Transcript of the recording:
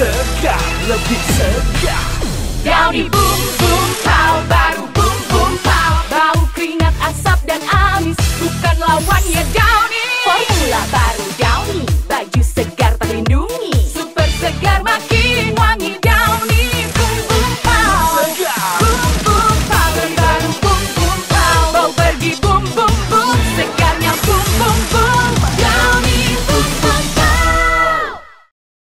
segar lebih segar Kau di boom boom pow. Baru boom boom pow. Bau keringat asap dan amis. Bukan lawannya dan